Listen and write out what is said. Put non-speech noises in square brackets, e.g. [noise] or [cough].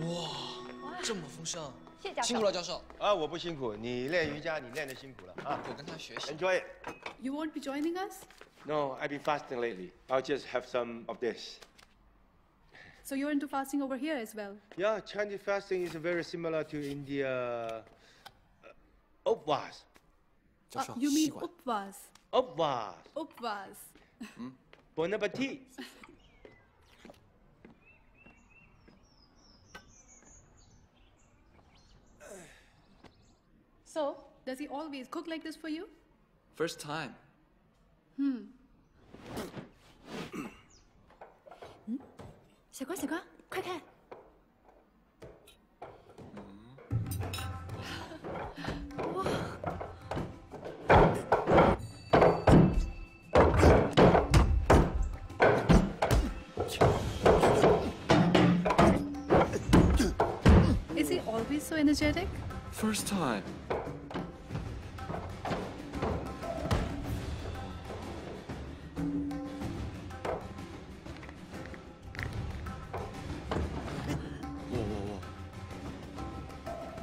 哇，这么丰盛，谢教授。辛苦了，教授。啊，我不辛苦，你练瑜伽，你练得辛苦了啊。我跟他学习。 Enjoy it. You won't be joining us? No, I've been fasting lately. I'll just have some of this. So you're into fasting over here as well? Yeah, Chinese fasting is very similar to India. Uh, upvas. 教 Uh, 授， you 吸 mean 管。 upvas? Upvas. Upvas. Bon appetit. [laughs] So, does he always cook like this for you? First time. Hmm. C'est quoi, c'est quoi Quick head. Is he always so energetic? First time.